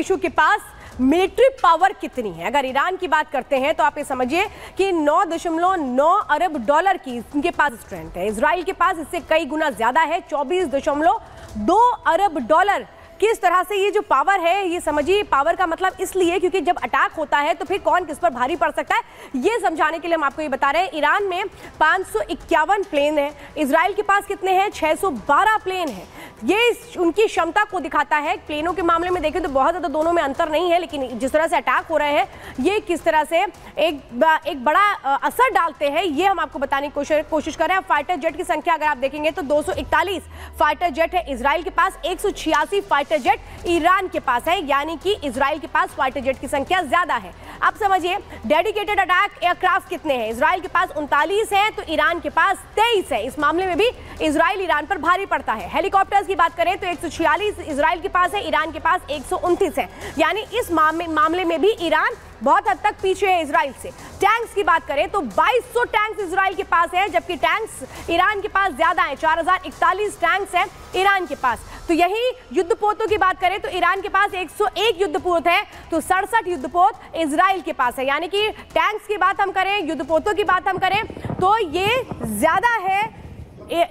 देशों के पास military power कितनी है? अगर ईरान की बात करते हैं तो आप ये समझिए कि 9.9 अरब डॉलर की इनके पास स्ट्रेंथ है। इसराइल के पास इससे कई गुना ज़्यादा है 24.2 अरब डॉलर किस तरह से ये जो पावर है, ये समझिए पावर का मतलब इसलिए क्योंकि जब अटैक होता है तो फिर कौन किस पर भारी पड़ सकता है? ये समझाने के लिए हम आपको ये बता रहे हैं, ईरान में पाँच प्लेन है। इसराइल के पास कितने हैं? 612 प्लेन है। ये उनकी क्षमता को दिखाता है। प्लेनों के मामले में देखें तो बहुत ज़्यादा दोनों में अंतर नहीं है, लेकिन जिस तरह से अटैक हो रहे हैं, ये किस तरह से एक एक बड़ा असर डालते हैं, ये हम आपको बताने की कोशिश कोशिश कर रहे हैं। फाइटर जेट की संख्या अगर आप देखेंगे तो 241 फाइटर जेट है। इसराइल के पास एक फाइटर जेट ईरान के पास है, यानी कि इसराइल के पास फाइटर जेट की संख्या ज़्यादा है। आप समझिए, डेडिकेटेड अटैक एयरक्राफ्ट कितने हैं? इसराइल के पास उनतालीस है तो ईरान के पास तेईस है। इस मामले में भी इसराइल ईरान पर भारी पड़ता है। हेलीकॉप्टर्स की बात करें तो एक इसराइल के पास है, ईरान के पास एक है। यानी इस मामले में भी ईरान बहुत हद तक पीछे है इसराइल से। टैंक्स की बात करें तो 2200 टैंक्स इसराइल के पास है, जबकि टैंक्स ईरान के पास ज़्यादा है। 4041 टैंक्स हैं ईरान के पास। तो यही युद्धपोतों की बात करें तो ईरान के पास 101 युद्धपोत है तो सड़सठ युद्धपोत इसराइल के पास है। यानी कि टैंक्स की बात हम करें, युद्धपोतों की बात हम करें तो ये ज़्यादा है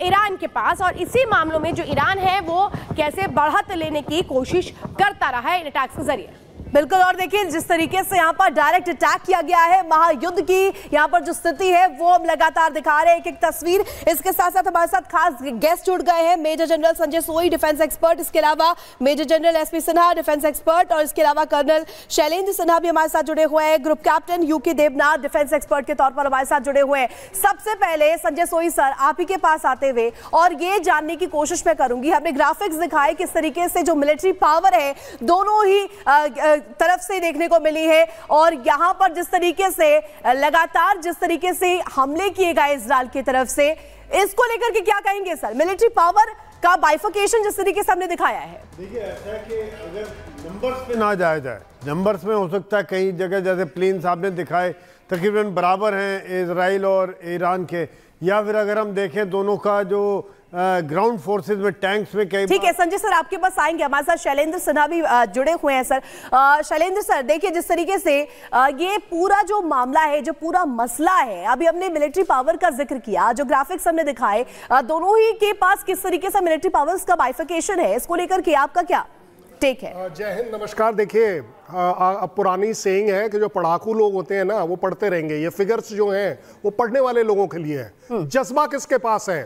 ईरान के पास और इसी मामलों में जो ईरान है, वो कैसे बढ़त लेने की कोशिश करता रहा है इन अटैक्स के ज़रिए। बिल्कुल, और देखिए, जिस तरीके से यहाँ पर डायरेक्ट अटैक किया गया है महायुद्ध की, यहाँ पर जो स्थिति है, वो हम लगातार दिखा रहे हैं एक एक तस्वीर, इसके साथ साथ हमारे साथ खास गेस्ट जुड़ गए हैं, मेजर जनरल संजय सोई डिफेंस एक्सपर्ट इसके अलावा major general SP Sinha defence expert और इसके अलावा कर्नल शैलेंद्र सिन्हा भी हमारे साथ जुड़े हुए हैं group captain UK Devnath defence expert के तौर पर हमारे साथ जुड़े हुए हैं। सबसे पहले संजय सोई सर, आप ही के पास आते हुए, और ये जानने की कोशिश मैं करूँगी, हमने ग्राफिक्स दिखाए किस तरीके से जो मिलिट्री पावर है, दोनों ही तरफ़ से देखने को मिली है और यहाँ पर जिस तरीके से लगातार जिस तरीके से हमले किए गए इसराइल की तरफ़ से, इसको लेकर के क्या कहेंगे, सर? मिलिट्री पावर का बाइफिकेशन जिस तरीके से हमने दिखाया है। देखिए, ऐसा कि अगर नंबर्स पे ना जाया जाए नंबर्स में हो सकता है कई जगह जैसे प्लेन साहब ने दिखाए, तकरीबन बराबर हैं इसराइल और ईरान के। या फिर अगर हम देखें दोनों का जो ग्राउंड फोर्सेस में टैंक्स में कई ठीक है संजय सर आपके पास आएँगे। हमारे साथ शैलेंद्र सिन्हा भी जुड़े हुए हैं सर। शैलेंद्र सर देखिए जिस तरीके से ये पूरा जो मामला है जो पूरा मसला है अभी हमने मिलिट्री पावर का ज़िक्र किया जो ग्राफिक्स हमने दिखाए दोनों ही के पास किस तरीके से मिलिट्री पावर का बाइफिकेशन है इसको लेकर के आपका क्या टेक है? जय हिंद नमस्कार। देखिए अब पुरानी सेइंग है कि जो पढ़ाकू लोग होते हैं ना वो पढ़ते रहेंगे। ये फिगर्स जो हैं वो पढ़ने वाले लोगों के लिए है। हम्म। जज्बा किसके पास है?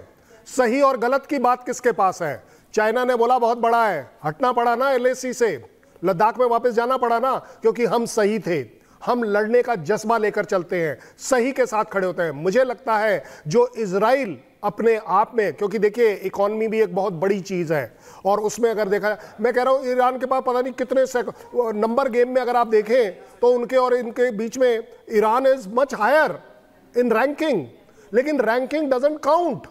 सही और गलत की बात किसके पास है? चाइना ने बोला, बहुत बड़ा है, हटना पड़ा ना एलएसी से। लद्दाख में वापस जाना पड़ा ना, क्योंकि हम सही थे। हम लड़ने का जज्बा लेकर चलते हैं, सही के साथ खड़े होते हैं। मुझे लगता है जो इसराइल अपने आप में, क्योंकि देखिए, इकोनॉमी भी एक बहुत बड़ी चीज़ है। और उसमें अगर देखा, मैं कह रहा हूँ, ईरान के पास पता नहीं कितने नंबर गेम में अगर आप देखें तो उनके और इनके बीच में, Iran is much higher in ranking लेकिन रैंकिंग डजेंट काउंट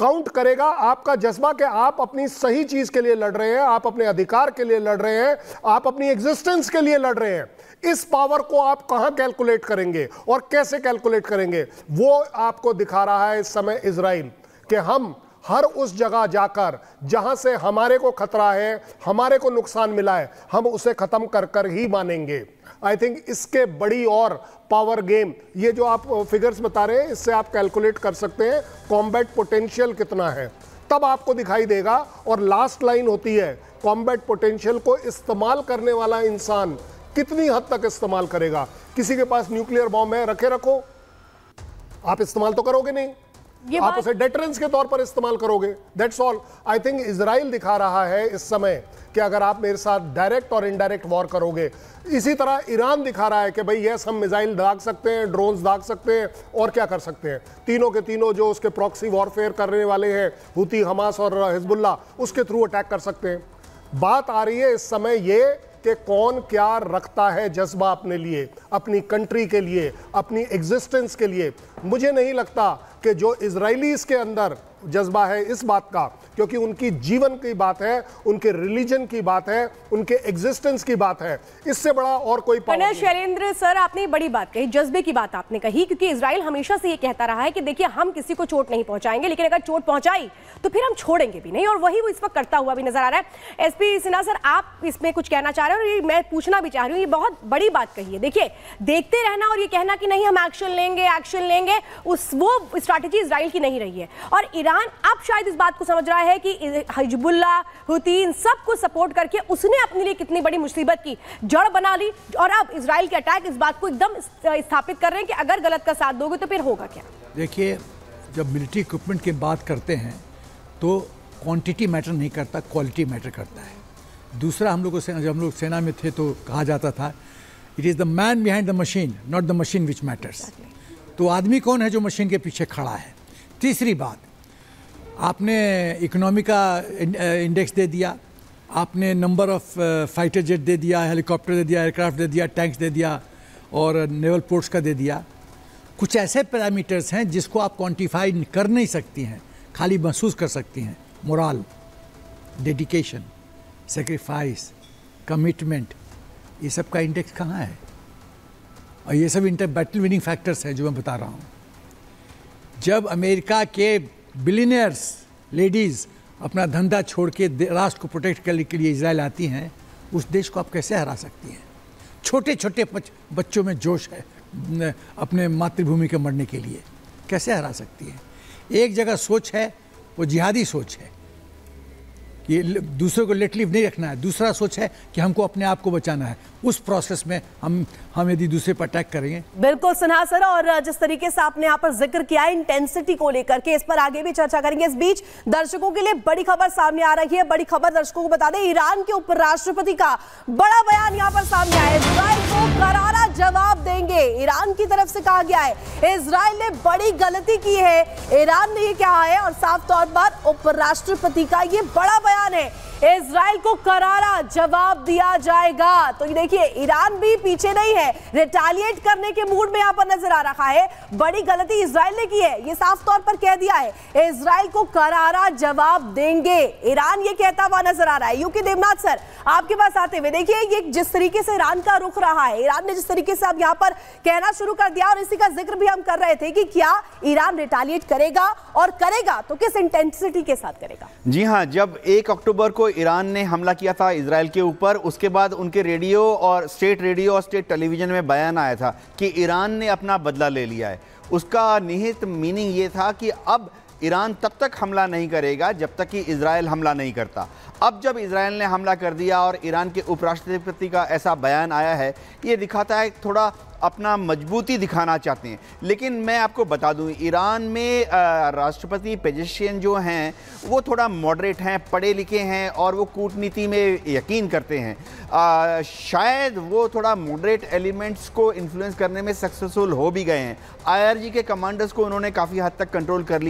काउंट करेगा, आपका जज्बा कि आप अपनी सही चीज़ के लिए लड़ रहे हैं, आप अपने अधिकार के लिए लड़ रहे हैं, आप अपनी एग्जिस्टेंस के लिए लड़ रहे हैं। इस पावर को आप कहाँ कैलकुलेट करेंगे और कैसे कैलकुलेट करेंगे? वो आपको दिखा रहा है इस समय इसराइल कि हम हर उस जगह जाकर, जहाँ से हमारे को खतरा है, हमारे को नुकसान मिला है, हम उसे खत्म कर कर ही मानेंगे। आई थिंक इसके बड़ी और पावर गेम ये जो आप फिगर्स बता रहे हैं, इससे आप कैलकुलेट कर सकते हैं कॉम्बैट पोटेंशियल कितना है। तब आपको दिखाई देगा और लास्ट लाइन होती है कॉम्बैट पोटेंशियल को इस्तेमाल करने वाला इंसान कितनी हद तक इस्तेमाल करेगा। किसी के पास न्यूक्लियर बॉम्ब है, रखे रखो। आप इस्तेमाल तो करोगे नहीं। आप उसे डेटरेंस के तौर पर इस्तेमाल करोगे। That's all I think Israel दिखा रहा है इस समय कि अगर आप मेरे साथ डायरेक्ट और इनडायरेक्ट वॉर करोगे इसी तरह ईरान दिखा रहा है कि भाई यस हम मिसाइल दाग सकते हैं ड्रोन्स दाग सकते हैं और क्या कर सकते हैं? तीनों के तीनों जो उसके प्रॉक्सी वॉरफेयर करने वाले हैं हुती हमास और हिजबुल्ला उसके थ्रू अटैक कर सकते हैं। बात आ रही है इस समय ये कि कौन क्या रखता है जज्बा अपने लिए अपनी कंट्री के लिए अपनी एग्जिस्टेंस के लिए। मुझे नहीं लगता कि जो इसराइलीज के अंदर जज्बा है इस बात का क्योंकि उनकी जीवन की बात है उनके रिलीजन की बात है उनके एग्जिस्टेंस की बात है। इससे बड़ा और कोई कर्नल शैलेंद्र सर आपने बड़ी बात कही जज्बे की बात आपने कही क्योंकि इसराइल हमेशा से ये कहता रहा है कि देखिए हम किसी को चोट नहीं पहुंचाएँगे लेकिन अगर चोट पहुंचाई तो फिर हम छोड़ेंगे भी नहीं और वही वो इस वक्त करता हुआ भी नज़र आ रहा है। एसपी सिन्हा सर आप इसमें कुछ कहना चाह रहे हैं और ये मैं पूछना भी चाह रही हूँ ये बहुत बड़ी बात कही है। देखिए देखते रहना और ये कहना कि नहीं हम एक्शन लेंगे एक्शन लेंगे उस वो स्ट्रैटेजी इसराइल की नहीं रही है। और ईरान अब शायद इस बात को समझ रहा है कि हिजबुल्ला हुती इन सबको सपोर्ट करके उसने अपने लिए कितनी बड़ी मुसीबत की। जड़ बना ली और अब इसराइल के अटैक इस बात को एकदम स्थापित कर रहे हैं कि अगर गलत का साथ दोगे तो फिर होगा क्या? देखिए जब मिलिट्री इक्विपमेंट की बात करते हैं तो क्वांटिटी मैटर नहीं करता क्वालिटी मैटर करता है। दूसरा हम लोग को सेना जब हम लोग सेना में थे तो कहा जाता था it is the man behind the machine not the machine which matters तो आदमी कौन है जो मशीन के पीछे खड़ा है? तीसरी बात आपने इकोनॉमी का इंडेक्स दे दिया, आपने नंबर ऑफ़ फाइटर जेट दे दिया हेलीकॉप्टर दे दिया एयरक्राफ्ट दे दिया टैंक्स दे दिया, और नेवल पोर्ट्स का दे दिया। कुछ ऐसे पैरामीटर्स हैं जिसको आप क्वांटिफाई कर नहीं सकती हैं, खाली महसूस कर सकती हैं। मोरल डेडिकेशन सेक्रीफाइस कमिटमेंट ये सब का इंडेक्स कहाँ है? और ये सब इंटर बैटल विनिंग फैक्टर्स हैं जो मैं बता रहा हूँ। जब अमेरिका के बिलीनियर्स, लेडीज़ अपना धंधा छोड़ के राष्ट्र को प्रोटेक्ट करने के लिए इसराइल आती हैं, उस देश को आप कैसे हरा सकती हैं? छोटे छोटे बच्चों में जोश है अपने मातृभूमि के मरने के लिए, कैसे हरा सकती हैं? एक जगह सोच है, वो जिहादी सोच है। ल- दूसरे को लेट लीव नहीं रखना है। दूसरा सोच है कि हमको अपने आप को बचाना है। उस प्रोसेस में हम हम यदि दूसरे पर अटैक करेंगे। बिल्कुल सिन्हा सर, और जिस तरीके से आपने यहाँ पर ज़िक्र किया है इंटेंसिटी को लेकर के, इस पर आगे भी चर्चा करेंगे। इस बीच दर्शकों के लिए बड़ी खबर सामने आ रही है। बड़ी खबर दर्शकों को बता दें, ईरान के उपराष्ट्रपति का बड़ा बयान यहाँ पर सामने आया इसराइल को करारा जवाब देंगे। ईरान की तरफ़ से कहा गया है इसराइल ने बड़ी गलती की है। ईरान ने यह कहा है और साफ़ तौर पर उपराष्ट्रपति का ये बड़ा बयान है इसराइल को करारा जवाब दिया जाएगा। तो ये देखिए, ईरान भी पीछे नहीं है। रिटालिएट करने के मूड में यहाँ पर नज़र आ रहा है। बड़ी गलती इसराइल ने की है। ये साफ़ तौर पर कह दिया है। इसराइल को करारा जवाब देंगे। ईरान ये कहता हुआ नज़र आ रहा है। यूके देवनाथ सर, आपके पास आते हुए देखिए, ये जिस तरीके से ईरान का रुख रहा है। ईरान ने जिस तरीके से अब यहाँ पर कहना शुरू कर दिया और इसी का ज़िक्र भी हम कर रहे थे कि क्या ईरान रिटालिएट करेगा और करेगा तो किस इंटेंसिटी के साथ करेगा? जी हाँ जब एक अक्टूबर को ईरान ने हमला किया था इसराइल के ऊपर। उसके बाद उनके रेडियो और स्टेट रेडियो और स्टेट टेलीविज़न में बयान आया था कि ईरान ने अपना बदला ले लिया है। उसका निहित मीनिंग ये था कि अब ईरान तब तक हमला नहीं करेगा जब तक कि इसराइल हमला नहीं करता। अब जब इसराइल ने हमला कर दिया और ईरान के उपराष्ट्रपति का ऐसा बयान आया है, ये दिखाता है थोड़ा अपना मजबूती दिखाना चाहते हैं। लेकिन मैं आपको बता दूँ ईरान में राष्ट्रपति पेजिशियन जो हैं वो थोड़ा मॉडरेट हैं पढ़े लिखे हैं और वो कूटनीति में यकीन करते हैं। आ, शायद वो थोड़ा मॉडरेट एलिमेंट्स को इन्फ्लुएंस करने में सक्सेसफुल हो भी गए हैं। आईआरजी के कमांडर्स को उन्होंने काफ़ी हद तक कंट्रोल कर लिया।